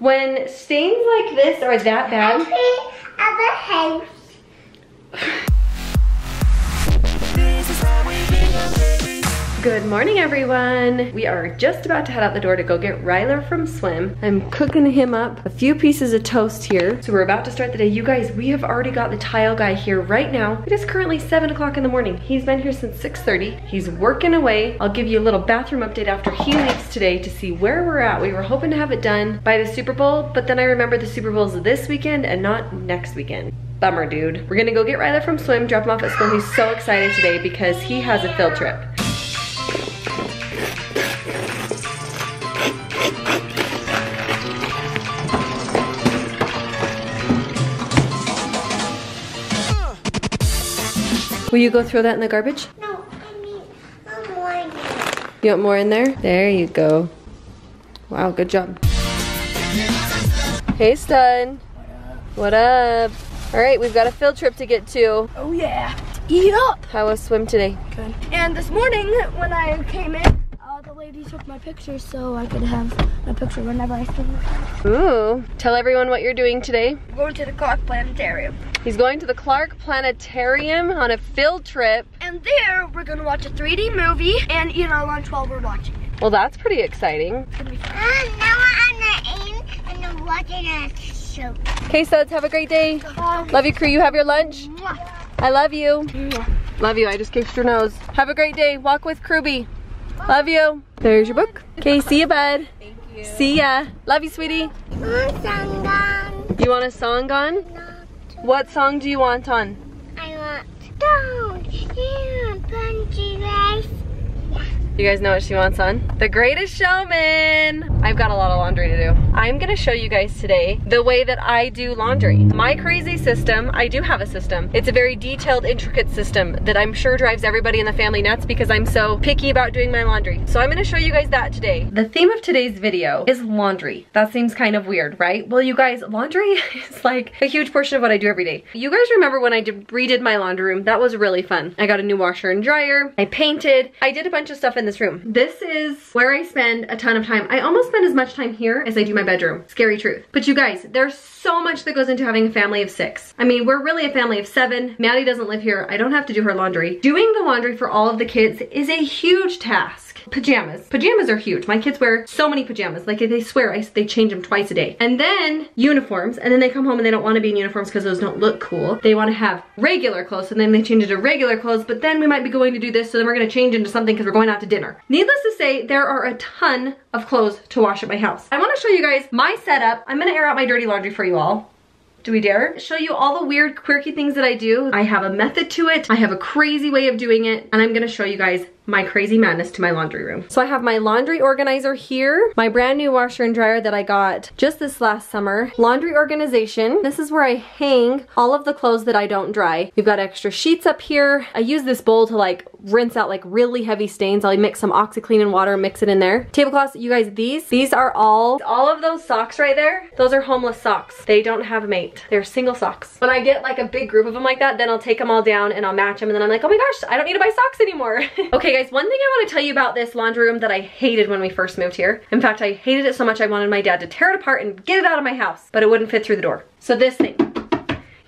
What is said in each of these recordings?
When stains like this are that bad, Good morning, everyone. We are just about to head out the door to go get Ryler from swim. I'm cooking him up a few pieces of toast here. So we're about to start the day. You guys, we have already got the tile guy here right now. It is currently seven o'clock in the morning. He's been here since 6.30. He's working away. I'll give you a little bathroom update after he leaves today to see where we're at. We were hoping to have it done by the Super Bowl, but then I remember the Super Bowl's this weekend and not next weekend. Bummer, dude. We're gonna go get Ryler from swim, drop him off at school. He's so excited today because he has a field trip. Will you go throw that in the garbage? No, I mean, I'm whining. You want more in there? There you go. Wow, good job. Hey, Stun. What up? All right, we've got a field trip to get to. Oh yeah. Eat up. How was swim today? Good. And this morning when I came in, the lady took my picture so I could have my picture whenever I swim. Ooh. Tell everyone what you're doing today. We're going to the Clark Planetarium. He's going to the Clark Planetarium on a field trip. And there we're gonna watch a 3D movie and eat our lunch while we're watching it. Well, that's pretty exciting. It's gonna be fun. Uh, now I'm in and I'm watching a show. Okay, Suds, have a great day. Love you, crew. You have your lunch. I love you. Love you. I just kissed your nose. Have a great day. Walk with Kruby. Love you. There's your book. Okay, see you, bud. Thank you. See ya. Love you, sweetie. You want a song on? What song do you want on? I want don't race. You guys know what she wants on? The Greatest Showman! I've got a lot of laundry to do. I'm gonna show you guys today the way that I do laundry. My crazy system, I do have a system. It's a very detailed, intricate system that I'm sure drives everybody in the family nuts because I'm so picky about doing my laundry. So I'm gonna show you guys that today. The theme of today's video is laundry. That seems kind of weird, right? Well, you guys, laundry is like a huge portion of what I do every day. You guys remember when I did, redid my laundry room? That was really fun. I got a new washer and dryer. I painted. I did a bunch of stuff in this room. This is where I spend a ton of time. I almost spend as much time here as I do my bedroom. Scary truth. But you guys, there's so much that goes into having a family of six. I mean, we're really a family of seven. Maddie doesn't live here. I don't have to do her laundry. Doing the laundry for all of the kids is a huge task. Pajamas. Pajamas are huge. My kids wear so many pajamas. Like they swear I, they change them twice a day. And then uniforms. And then they come home and they don't want to be in uniforms because those don't look cool. They want to have regular clothes and then they change into regular clothes. But then we might be going to do this. So then we're going to change into something because we're going out to dinner. Needless to say, there are a ton of clothes to wash at my house. I want to show you guys my setup. I'm to air out my dirty laundry for you all. Do we dare? Show you all the weird quirky things that I do. I have a method to it. I have a crazy way of doing it. And I'm gonna show you guys my crazy madness to my laundry room. So I have my laundry organizer here, my brand new washer and dryer that I got just this last summer, laundry organization. This is where I hang all of the clothes that I don't dry. We've got extra sheets up here. I use this bowl to like rinse out like really heavy stains. I'll mix some OxiClean and water mix it in there. Tablecloths, you guys, these, these are all, all of those socks right there, those are homeless socks. They don't have a mate. They're single socks. When I get like a big group of them like that, then I'll take them all down and I'll match them and then I'm like, oh my gosh, I don't need to buy socks anymore. okay guys, one thing I want to tell you about this laundry room that I hated when we first moved here. In fact, I hated it so much I wanted my dad to tear it apart and get it out of my house, but it wouldn't fit through the door. So this thing.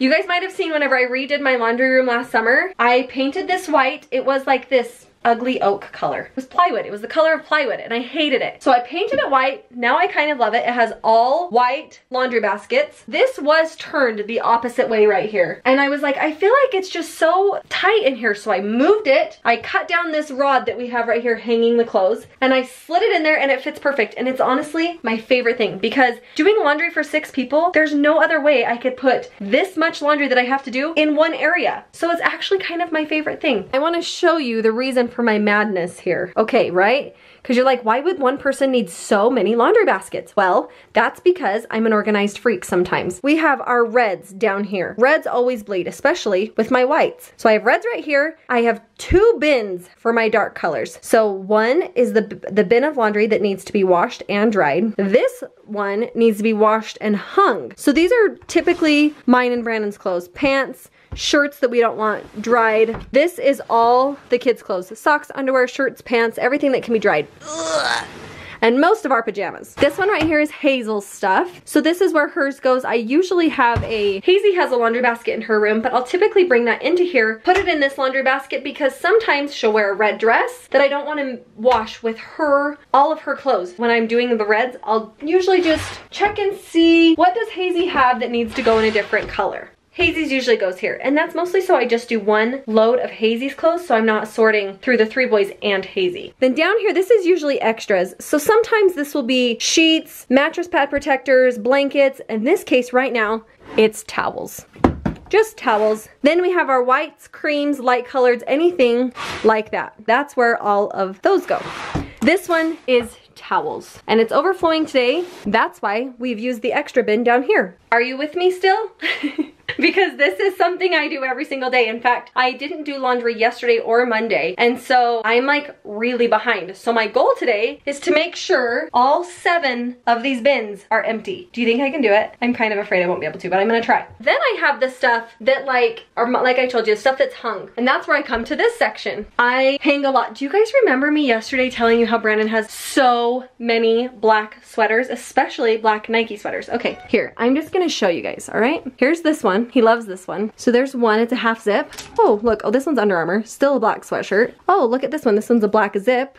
You guys might have seen whenever I redid my laundry room last summer, I painted this white. It was like this ugly oak color. It was plywood. It was the color of plywood and I hated it. So I painted it white. Now I kind of love it. It has all white laundry baskets. This was turned the opposite way right here. And I was like, I feel like it's just so tight in here. So I moved it. I cut down this rod that we have right here hanging the clothes and I slid it in there and it fits perfect. And it's honestly my favorite thing because doing laundry for six people, there's no other way I could put this much laundry that I have to do in one area. So it's actually kind of my favorite thing. I want to show you the reason for my madness here. Okay, right? Because you're like, why would one person need so many laundry baskets? Well, that's because I'm an organized freak sometimes. We have our reds down here. Reds always bleed, especially with my whites. So I have reds right here. I have two bins for my dark colors. So one is the, the bin of laundry that needs to be washed and dried. This one needs to be washed and hung. So these are typically mine and Brandon's clothes. Pants, shirts that we don't want dried. This is all the kids' clothes. Socks, underwear, shirts, pants, everything that can be dried. Ugh. And most of our pajamas. This one right here is Hazel's stuff. So this is where hers goes. I usually have a, Hazy has a laundry basket in her room, but I'll typically bring that into here, put it in this laundry basket because sometimes she'll wear a red dress that I don't want to wash with her, all of her clothes. When I'm doing the reds, I'll usually just check and see what does Hazy have that needs to go in a different color. Hazy's usually goes here. And that's mostly so I just do one load of Hazy's clothes so I'm not sorting through the three boys and Hazy. Then down here, this is usually extras. So sometimes this will be sheets, mattress pad protectors, blankets. In this case right now, it's towels just towels. Then we have our whites, creams, light colors, anything like that. That's where all of those go. This one is towels and it's overflowing today. That's why we've used the extra bin down here. Are you with me still? because this is something I do every single day. In fact, I didn't do laundry yesterday or Monday, and so I'm like really behind. So my goal today is to make sure all seven of these bins are empty. Do you think I can do it? I'm kind of afraid I won't be able to, but I'm gonna try. Then I have the stuff that like, or like I told you, stuff that's hung. And that's where I come to this section. I hang a lot. Do you guys remember me yesterday telling you how Brandon has so many black sweaters, especially black Nike sweaters? Okay, here, I'm just gonna show you guys, all right? Here's this one one. He loves this one. So there's one, it's a half zip. Oh, look, oh, this one's Under Armour. Still a black sweatshirt. Oh, look at this one. This one's a black zip.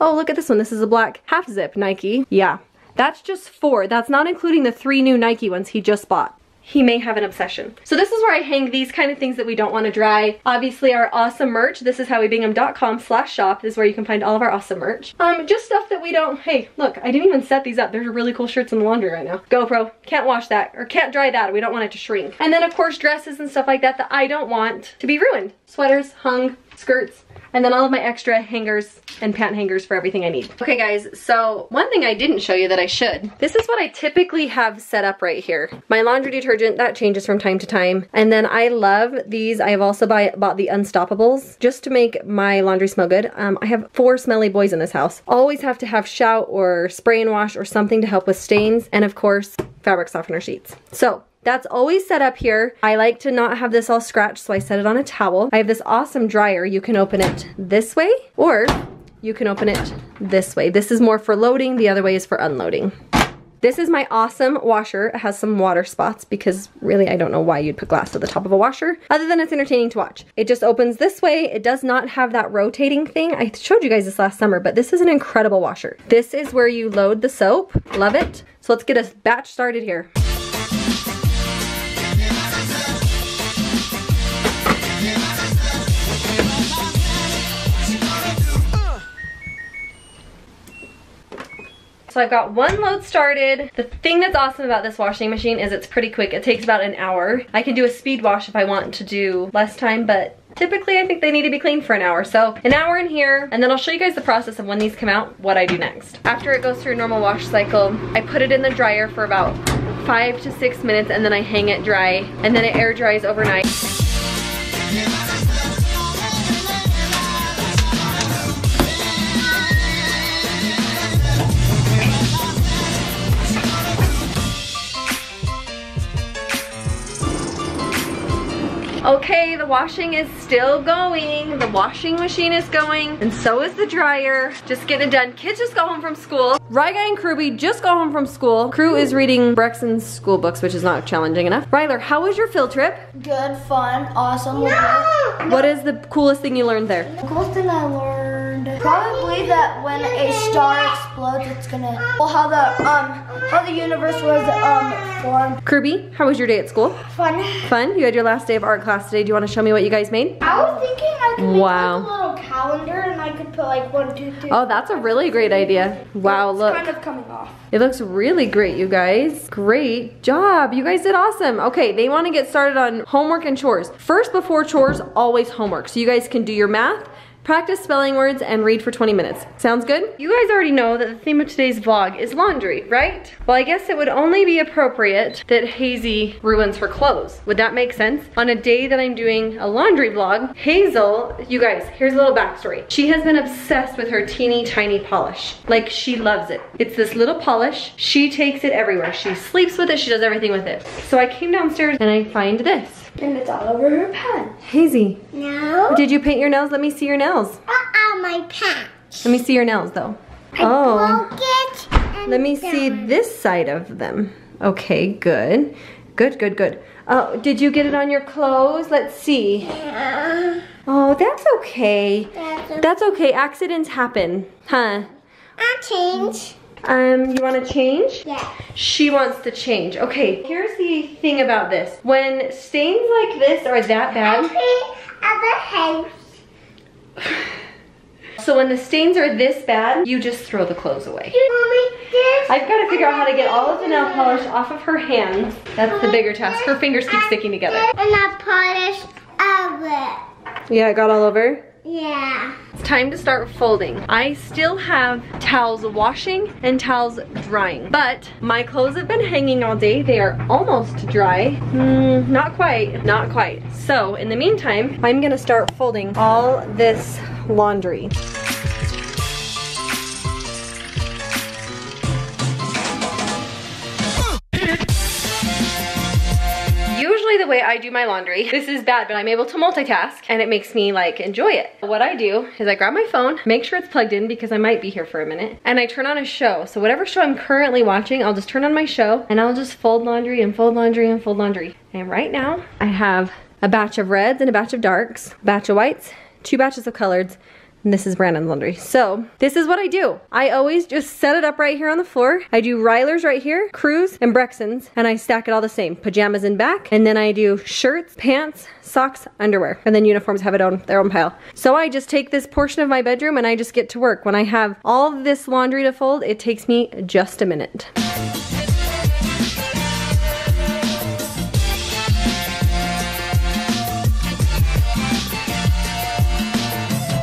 Oh, look at this one. This is a black half zip Nike. Yeah, that's just four. That's not including the three new Nike ones he just bought he may have an obsession. So this is where I hang these kind of things that we don't want to dry. Obviously our awesome merch, this is howwebingham.com slash shop is where you can find all of our awesome merch. Um, just stuff that we don't, hey, look, I didn't even set these up. There's really cool shirts in the laundry right now. GoPro, can't wash that, or can't dry that, we don't want it to shrink. And then of course dresses and stuff like that that I don't want to be ruined. Sweaters, hung, skirts, and then all of my extra hangers and pant hangers for everything I need. Okay guys, so one thing I didn't show you that I should. This is what I typically have set up right here. My laundry detergent, that changes from time to time. And then I love these. I have also buy, bought the Unstopables just to make my laundry smell good. Um, I have four smelly boys in this house. Always have to have shout or spray and wash or something to help with stains. And of course, fabric softener sheets. So that's always set up here. I like to not have this all scratched, so I set it on a towel. I have this awesome dryer. You can open it this way, or you can open it this way. This is more for loading, the other way is for unloading. This is my awesome washer. It has some water spots because really I don't know why you'd put glass at the top of a washer other than it's entertaining to watch. It just opens this way. It does not have that rotating thing. I showed you guys this last summer, but this is an incredible washer. This is where you load the soap. Love it. So let's get a batch started here. So I've got one load started. The thing that's awesome about this washing machine is it's pretty quick. It takes about an hour. I can do a speed wash if I want to do less time, but typically I think they need to be cleaned for an hour. So an hour in here, and then I'll show you guys the process of when these come out, what I do next. After it goes through a normal wash cycle, I put it in the dryer for about five to six minutes and then I hang it dry and then it air dries overnight. Okay, the washing is still going. The washing machine is going, and so is the dryer. Just getting it done. Kids just got home from school. Ryga and Kruby just got home from school. Crew is reading Brexton's school books, which is not challenging enough. Ryler, how was your field trip? Good, fun, awesome. No! What is the coolest thing you learned there? The coolest thing I learned, probably that when a star explodes, it's gonna, well, how the, um, how the universe was, um, formed. Kirby, how was your day at school? Fun. Fun? You had your last day of art class class today. Do you want to show me what you guys made? I was thinking I could make like a little calendar and I could put like one, two, three. Oh, that's a really great idea. Wow, look. it's look. kind of coming off. It looks really great, you guys. Great job. You guys did awesome. Okay, they want to get started on homework and chores. First, before chores, always homework. So you guys can do your math, Practice spelling words and read for 20 minutes. Sounds good? You guys already know that the theme of today's vlog is laundry, right? Well, I guess it would only be appropriate that Hazy ruins her clothes. Would that make sense? On a day that I'm doing a laundry vlog, Hazel, you guys, here's a little backstory. She has been obsessed with her teeny tiny polish. Like, she loves it. It's this little polish. She takes it everywhere. She sleeps with it. She does everything with it. So I came downstairs and I find this. And it's all over her pen. Hazy. No. Did you paint your nails? Let me see your nails. Uh-uh, my patch. Let me see your nails though. Oh. broke it. and Let me see this side of them. Okay, good. Good, good, good. Oh, did you get it on your clothes? Let's see. Uh, Oh, that's okay. that's That's okay. Accidents happen. Huh? I change. Um, you want to change? Yeah. She wants to change. Okay, here's the thing about this. When stains like this are that bad, Other house. so when the stains are this bad, you just throw the clothes away. I've got to figure out how to get all of the nail polish off of her hands. That's the bigger task. Her fingers keep sticking together. And I polished of it. Yeah, it got all over. Yeah. It's time to start folding. I still have towels washing and towels drying, but my clothes have been hanging all day. They are almost dry. Mm, not quite, not quite. So in the meantime, I'm gonna start folding all this laundry. Usually the way I do my laundry, this is bad, but I'm able to multitask and it makes me like enjoy it. What I do is I grab my phone, make sure it's plugged in because I might be here for a minute, and I turn on a show. So whatever show I'm currently watching, I'll just turn on my show and I'll just fold laundry and fold laundry and fold laundry. And right now I have a batch of reds and a batch of darks, batch of whites, two batches of coloreds, and this is Brandon's laundry. So this is what I do. I always just set it up right here on the floor. I do Ryler's right here, Crew's, and Brexton's, and I stack it all the same. Pajamas in back, and then I do shirts, pants, socks, underwear, and then uniforms have it on their own pile. So I just take this portion of my bedroom and I just get to work. When I have all this laundry to fold, it takes me just a minute.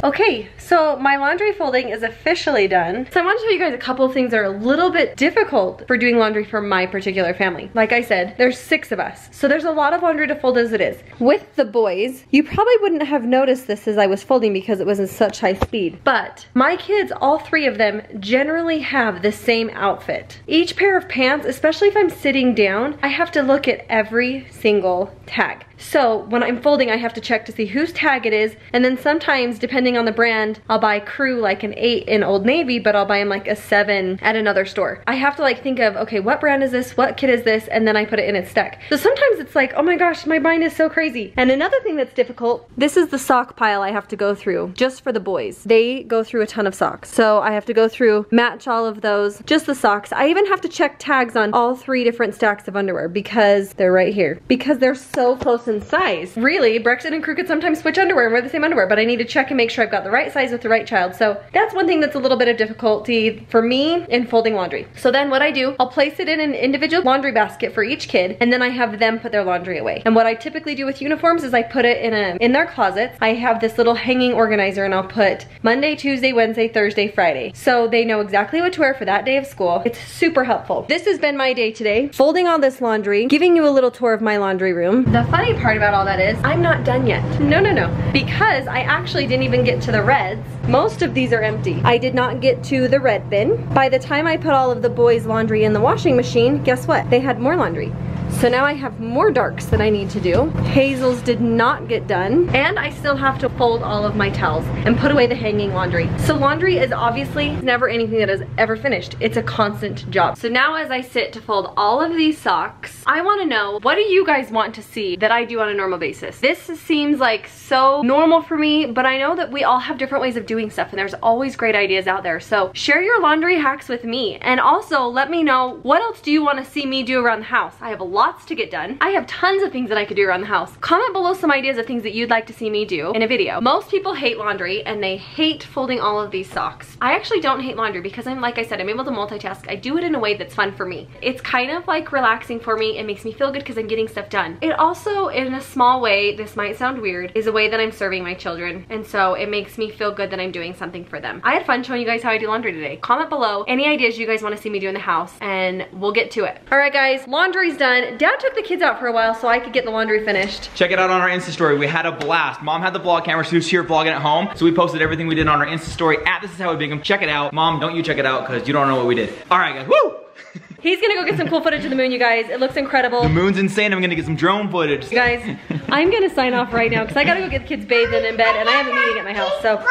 Okay, so my laundry folding is officially done. So I want to show you guys a couple of things that are a little bit difficult for doing laundry for my particular family. Like I said, there's six of us. So there's a lot of laundry to fold as it is. With the boys, you probably wouldn't have noticed this as I was folding because it was in such high speed. But my kids, all three of them, generally have the same outfit. Each pair of pants, especially if I'm sitting down, I have to look at every single tag. So when I'm folding, I have to check to see whose tag it is. And then sometimes, depending on the brand, I'll buy Crew like an eight in Old Navy, but I'll buy them like a seven at another store. I have to like think of, okay, what brand is this? What kit is this? And then I put it in its stack. So sometimes it's like, oh my gosh, my mind is so crazy. And another thing that's difficult, this is the sock pile I have to go through just for the boys. They go through a ton of socks. So I have to go through, match all of those, just the socks. I even have to check tags on all three different stacks of underwear because they're right here. Because they're so close in size. Really, Brexton and Crew could sometimes switch underwear and wear the same underwear, but I need to check and make sure I've got the right size with the right child. So that's one thing that's a little bit of difficulty for me in folding laundry. So then what I do, I'll place it in an individual laundry basket for each kid, and then I have them put their laundry away. And what I typically do with uniforms is I put it in a in their closets. I have this little hanging organizer and I'll put Monday, Tuesday, Wednesday, Thursday, Friday. So they know exactly what to wear for that day of school. It's super helpful. This has been my day today, folding all this laundry, giving you a little tour of my laundry room. The funny part about all that is I'm not done yet. No, no, no. Because I actually didn't even get to the reds. Most of these are empty. I did not get to the red bin. By the time I put all of the boys' laundry in the washing machine, guess what? They had more laundry. So now I have more darks that I need to do. Hazel's did not get done. And I still have to fold all of my towels and put away the hanging laundry. So laundry is obviously never anything that is ever finished. It's a constant job. So now as I sit to fold all of these socks, I wanna know, what do you guys want to see that I do on a normal basis? This seems like so normal for me, but I know that we all have different ways of doing stuff and there's always great ideas out there. So share your laundry hacks with me. And also let me know, what else do you wanna see me do around the house? I have lots to get done. I have tons of things that I could do around the house. Comment below some ideas of things that you'd like to see me do in a video. Most people hate laundry and they hate folding all of these socks. I actually don't hate laundry because I'm, like I said, I'm able to multitask. I do it in a way that's fun for me. It's kind of like relaxing for me. It makes me feel good because I'm getting stuff done. It also, in a small way, this might sound weird, is a way that I'm serving my children. And so it makes me feel good that I'm doing something for them. I had fun showing you guys how I do laundry today. Comment below any ideas you guys want to see me do in the house and we'll get to it. All right guys, laundry's done. Dad took the kids out for a while so I could get the laundry finished. Check it out on our Insta story. We had a blast. Mom had the vlog camera. She was here vlogging at home. So we posted everything we did on our Insta story at This Is How We Bingham. Check it out. Mom, don't you check it out because you don't know what we did. All right, guys. Woo! He's gonna go get some cool footage of the moon, you guys. It looks incredible. The moon's insane. I'm gonna get some drone footage. You guys, I'm gonna sign off right now because I gotta go get the kids bathed and in bed and I have a meeting at my house. So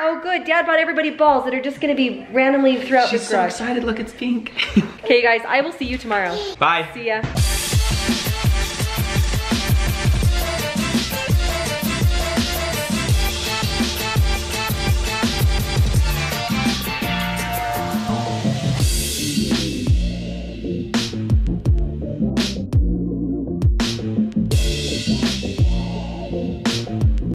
Oh good, dad bought everybody balls that are just gonna be randomly throughout She's this so excited. Look, it's pink. Okay guys, I will see you tomorrow. Bye. See ya.